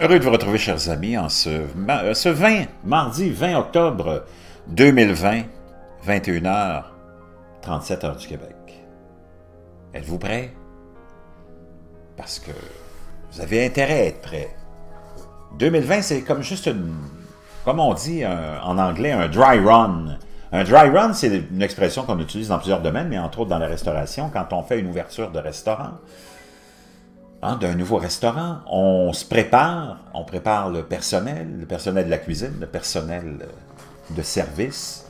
Heureux de vous retrouver, chers amis, en ce, ma- ce 20, mardi 20 octobre 2020, 21h, 37 heures du Québec. Êtes-vous prêts? Parce que vous avez intérêt à être prêts. 2020, c'est comme juste une, comme on dit en anglais, un dry run. Un dry run, c'est une expression qu'on utilise dans plusieurs domaines, mais entre autres dans la restauration, quand on fait une ouverture de restaurant hein, d'un nouveau restaurant, on se prépare, on prépare le personnel, le personnel de la cuisine, le personnel euh, de service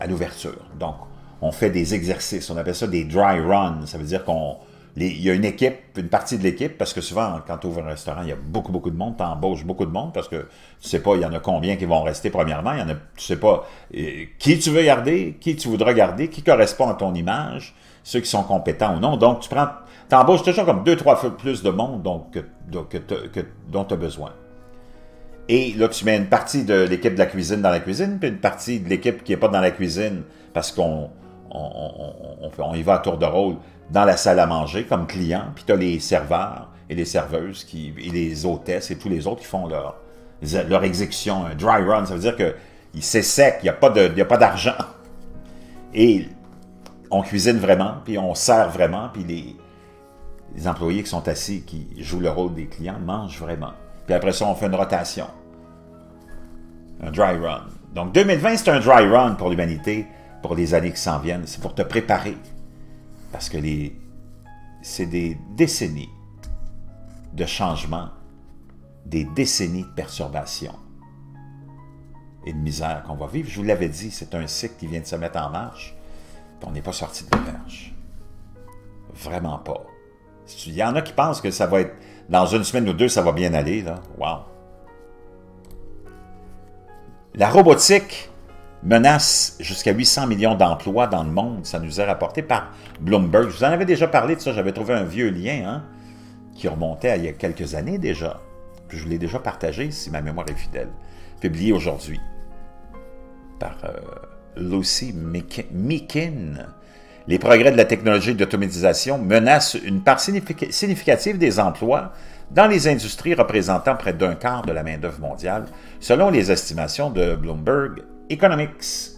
à l'ouverture. Donc, on fait des exercices, on appelle ça des dry runs. Ça veut dire qu'on y a une équipe, une partie de l'équipe, parce que souvent, quand tu ouvres un restaurant, il y a beaucoup, beaucoup de monde, tu embauches beaucoup de monde, parce que tu sais pas, il y en a combien qui vont rester premièrement, il y en a, tu sais pas euh, qui tu veux garder, qui tu voudras garder, qui correspond à ton image, ceux qui sont compétents ou non. Donc, tu prends, embauches toujours comme deux, trois fois plus de monde donc, que, que dont tu as besoin. Et là, tu mets une partie de l'équipe de la cuisine dans la cuisine, puis une partie de l'équipe qui n'est pas dans la cuisine, parce qu'on on, on- on- y va à tour de rôle dans la salle à manger comme client, puis tu as les serveurs et les serveuses qui, et les hôtesses et tous les autres qui font leur, leur exécution, un dry run. Ça veut dire que c'est sec, il n'y a pas d'argent. Et on cuisine vraiment, puis on sert vraiment, puis les, employés qui sont assis, qui jouent le rôle des clients, mangent vraiment. Puis après ça, on fait une rotation. Un dry run. Donc 2020, c'est un dry run pour l'humanité, pour les années qui s'en viennent. C'est pour te préparer. Parce que c'est des décennies de changement, des décennies de perturbations et de misère qu'on va vivre. Je vous l'avais dit, c'est un cycle qui vient de se mettre en marche. On n'est pas sorti de l'auberge. Vraiment pas. Il y en a qui pensent que ça va être dans une semaine ou deux, ça va bien aller. Là. Wow. La robotique menace jusqu'à 800 millions d'emplois dans le monde. Ça nous est rapporté par Bloomberg. Je vous en avais déjà parlé de ça. J'avais trouvé un vieux lien hein, qui remontait il y a quelques années déjà. Puis je l'ai déjà partagé, si ma mémoire est fidèle. Publié aujourd'hui par euh, Lucy Meakin. Les progrès de la technologie d'automatisation menacent une part signific- significative des emplois dans les industries représentant près d'un quart de la main-d'œuvre mondiale, selon les estimations de Bloomberg Economics.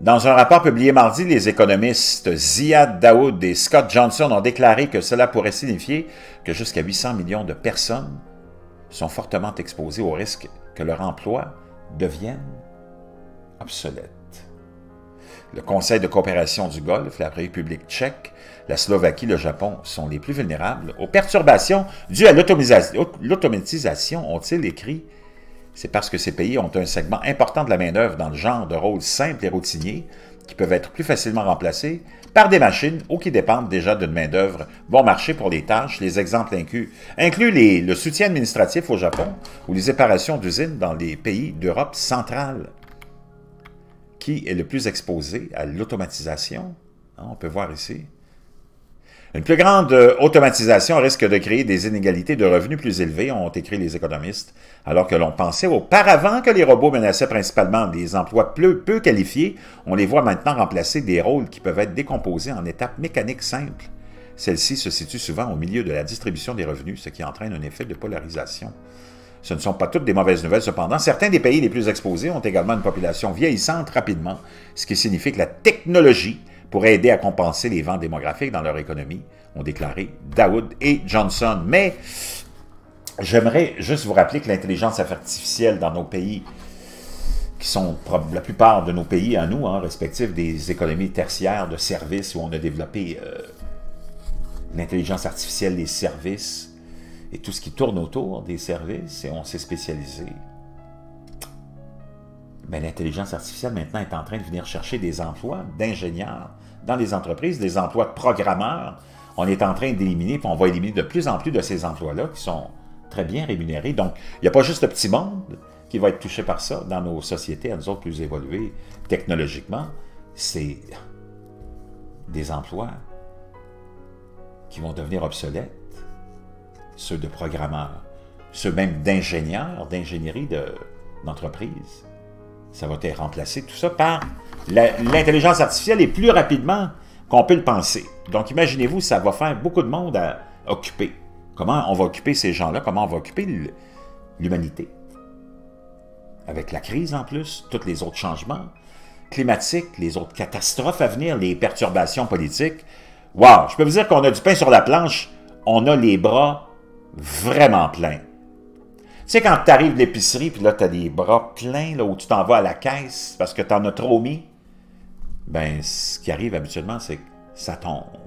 Dans un rapport publié mardi, les économistes Ziad Daoud et Scott Johnson ont déclaré que cela pourrait signifier que jusqu'à 800 millions de personnes sont fortement exposées au risque que leur emploi devienne obsolète. Le Conseil de coopération du Golfe, la République tchèque, la Slovaquie, le Japon sont les plus vulnérables aux perturbations dues à l'automatisation, ont-ils écrit. C'est parce que ces pays ont un segment important de la main-d'œuvre dans le genre de rôles simples et routiniers qui peuvent être plus facilement remplacés par des machines ou qui dépendent déjà d'une main-d'œuvre bon marché pour les tâches. Les exemples incluent, incluent les- le soutien administratif au Japon ou les éparations d'usines dans les pays d'Europe centrale qui est le plus exposé à l'automatisation. Hein, On peut voir ici. Une plus grande euh, automatisation risque de créer des inégalités de revenus plus élevées, ont écrit les économistes, alors que l'on pensait auparavant que les robots menaçaient principalement des emplois peu, qualifiés, on les voit maintenant remplacer des rôles qui peuvent être décomposés en étapes mécaniques simples. Celle-ci se situe souvent au milieu de la distribution des revenus, ce qui entraîne un effet de polarisation. Ce ne sont pas toutes des mauvaises nouvelles, cependant. Certains des pays les plus exposés ont également une population vieillissante rapidement, ce qui signifie que la technologie pourrait aider à compenser les vents démographiques dans leur économie, ont déclaré Daoud et Johnson. Mais j'aimerais juste vous rappeler que l'intelligence artificielle dans nos pays, qui sont la plupart de nos pays à nous, hein, respectifs des économies tertiaires de services où on a développé euh, l'intelligence artificielle des services, et tout ce qui tourne autour des services, et on s'est spécialisé. Mais l'intelligence artificielle maintenant est en train de venir chercher des emplois d'ingénieurs dans les entreprises, des emplois de programmeurs. On est en train d'éliminer, puis on va éliminer de plus en plus de ces emplois-là qui sont très bien rémunérés. Donc, il n'y a pas juste le petit monde qui va être touché par ça dans nos sociétés, à nous autres plus évoluées technologiquement. C'est des emplois qui vont devenir obsolètes ceux de programmeurs, ceux même d'ingénieurs, d'ingénierie de- d'entreprise. Ça va être remplacé, tout ça, par l'intelligence artificielle et plus rapidement qu'on peut le penser. Donc, imaginez-vous, ça va faire beaucoup de monde à occuper. Comment on va occuper ces gens-là? Comment on va occuper l'humanité? Avec la crise en plus, tous les autres changements climatiques, les autres catastrophes à venir, les perturbations politiques. Wow! Je peux vous dire qu'on a du pain sur la planche. On a les bras vraiment pleins. Tu sais, quand tu arrives de l'épicerie, puis là, tu as des bras pleins, là, où tu t'en vas à la caisse parce que tu en as trop mis, ben, ce qui arrive habituellement, c'est que ça tombe.